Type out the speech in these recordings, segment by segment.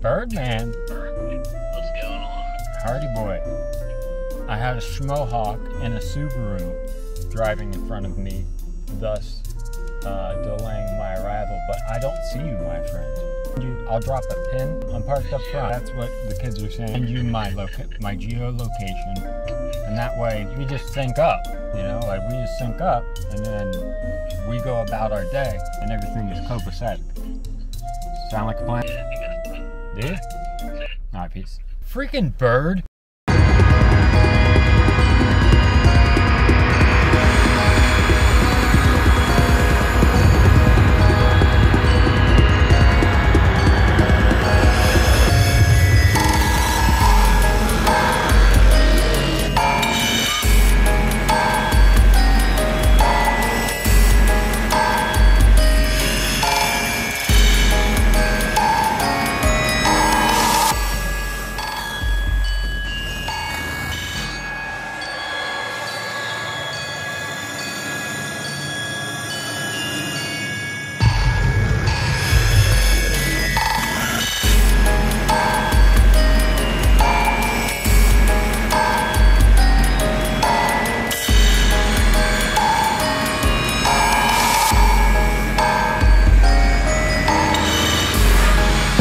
Birdman, What's going on? hardy boy. I had a Schmohawk and a Subaru driving in front of me, thus uh, delaying my arrival. But I don't see you, my friend. You, I'll drop a pin. I'm parked up front. That's what the kids are saying. And you my loca- my geolocation, and that way we just sync up. You know, like we just sync up, and then we go about our day, and everything is copacetic. Sound like a plan? Yeah, I think that's Do you? All right, peace. Freaking bird.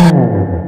Oh.